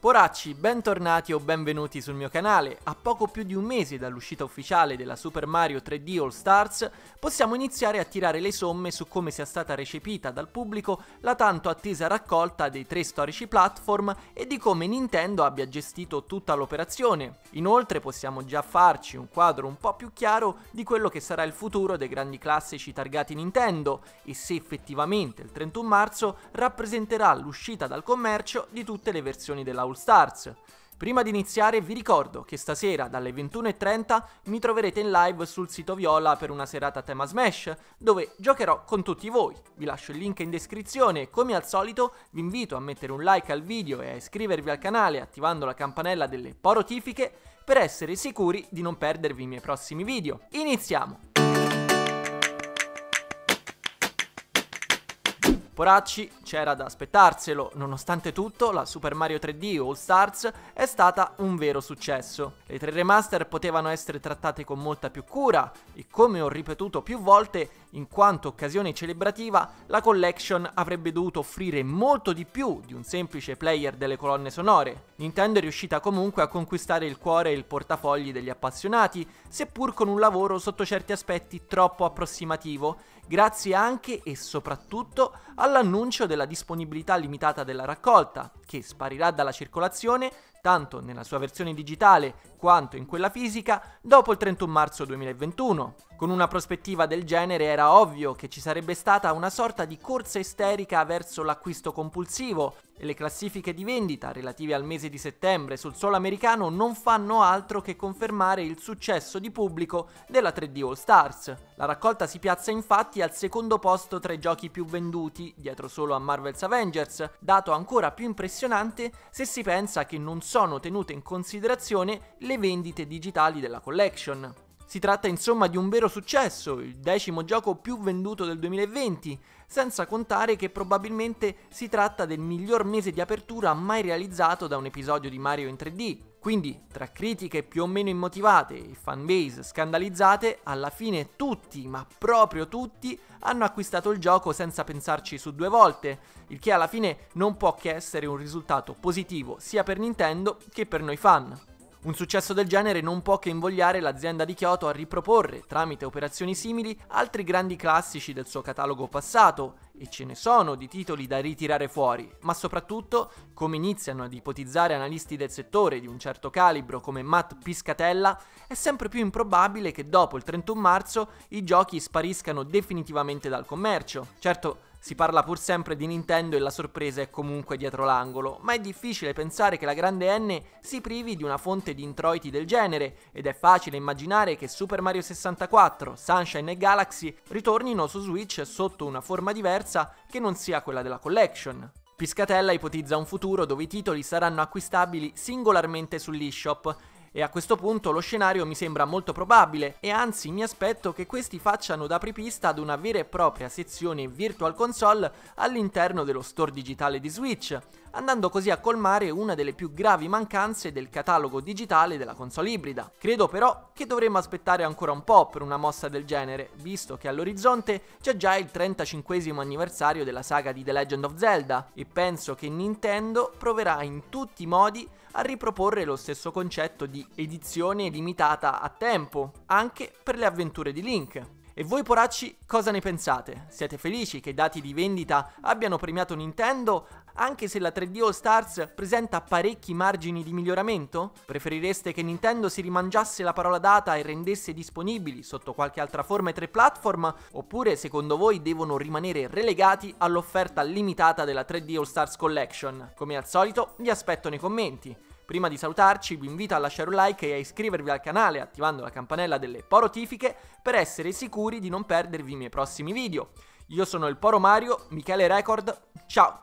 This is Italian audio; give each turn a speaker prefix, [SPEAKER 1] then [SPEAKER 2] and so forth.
[SPEAKER 1] Poracci, bentornati o benvenuti sul mio canale. A poco più di un mese dall'uscita ufficiale della Super Mario 3D All Stars, possiamo iniziare a tirare le somme su come sia stata recepita dal pubblico la tanto attesa raccolta dei tre storici platform e di come Nintendo abbia gestito tutta l'operazione. Inoltre possiamo già farci un quadro un po' più chiaro di quello che sarà il futuro dei grandi classici targati Nintendo e se effettivamente il 31 marzo rappresenterà l'uscita dal commercio di tutte le versioni della All Stars. Prima di iniziare vi ricordo che stasera dalle 21.30 mi troverete in live sul sito Viola per una serata tema Smash, dove giocherò con tutti voi. Vi lascio il link in descrizione e come al solito vi invito a mettere un like al video e a iscrivervi al canale attivando la campanella delle porotifiche per essere sicuri di non perdervi i miei prossimi video. Iniziamo! Poracci c'era da aspettarselo, nonostante tutto la Super Mario 3D All Stars è stata un vero successo. Le tre remaster potevano essere trattate con molta più cura e come ho ripetuto più volte, in quanto occasione celebrativa, la collection avrebbe dovuto offrire molto di più di un semplice player delle colonne sonore. Nintendo è riuscita comunque a conquistare il cuore e il portafogli degli appassionati, seppur con un lavoro sotto certi aspetti troppo approssimativo grazie anche e soprattutto all'annuncio della disponibilità limitata della raccolta, che sparirà dalla circolazione tanto nella sua versione digitale quanto in quella fisica dopo il 31 marzo 2021. Con una prospettiva del genere era ovvio che ci sarebbe stata una sorta di corsa isterica verso l'acquisto compulsivo e le classifiche di vendita relative al mese di settembre sul suolo americano non fanno altro che confermare il successo di pubblico della 3D All Stars. La raccolta si piazza infatti al secondo posto tra i giochi più venduti, dietro solo a Marvel's Avengers, dato ancora più impressionante se si pensa che non sono tenute in considerazione le vendite digitali della collection. Si tratta insomma di un vero successo, il decimo gioco più venduto del 2020, senza contare che probabilmente si tratta del miglior mese di apertura mai realizzato da un episodio di Mario in 3D. Quindi, tra critiche più o meno immotivate e fanbase scandalizzate, alla fine tutti, ma proprio tutti, hanno acquistato il gioco senza pensarci su due volte, il che alla fine non può che essere un risultato positivo sia per Nintendo che per noi fan. Un successo del genere non può che invogliare l'azienda di Kyoto a riproporre, tramite operazioni simili, altri grandi classici del suo catalogo passato, e ce ne sono di titoli da ritirare fuori, ma soprattutto, come iniziano ad ipotizzare analisti del settore di un certo calibro come Matt Piscatella, è sempre più improbabile che dopo il 31 marzo i giochi spariscano definitivamente dal commercio. Certo, si parla pur sempre di Nintendo e la sorpresa è comunque dietro l'angolo, ma è difficile pensare che la grande N si privi di una fonte di introiti del genere ed è facile immaginare che Super Mario 64, Sunshine e Galaxy ritornino su Switch sotto una forma diversa che non sia quella della collection. Piscatella ipotizza un futuro dove i titoli saranno acquistabili singolarmente sull'eShop e a questo punto lo scenario mi sembra molto probabile e anzi mi aspetto che questi facciano da apripista ad una vera e propria sezione Virtual Console all'interno dello store digitale di Switch, andando così a colmare una delle più gravi mancanze del catalogo digitale della console ibrida. Credo però che dovremmo aspettare ancora un po' per una mossa del genere, visto che all'orizzonte c'è già il 35 anniversario della saga di The Legend of Zelda e penso che Nintendo proverà in tutti i modi a riproporre lo stesso concetto di edizione limitata a tempo, anche per le avventure di Link. E voi poracci cosa ne pensate? Siete felici che i dati di vendita abbiano premiato Nintendo anche se la 3D All Stars presenta parecchi margini di miglioramento? Preferireste che Nintendo si rimangiasse la parola data e rendesse disponibili sotto qualche altra forma i tre platform? Oppure secondo voi devono rimanere relegati all'offerta limitata della 3D All Stars Collection? Come al solito vi aspetto nei commenti. Prima di salutarci vi invito a lasciare un like e a iscrivervi al canale attivando la campanella delle porotifiche per essere sicuri di non perdervi i miei prossimi video. Io sono il Poro Mario, Michele Record, ciao!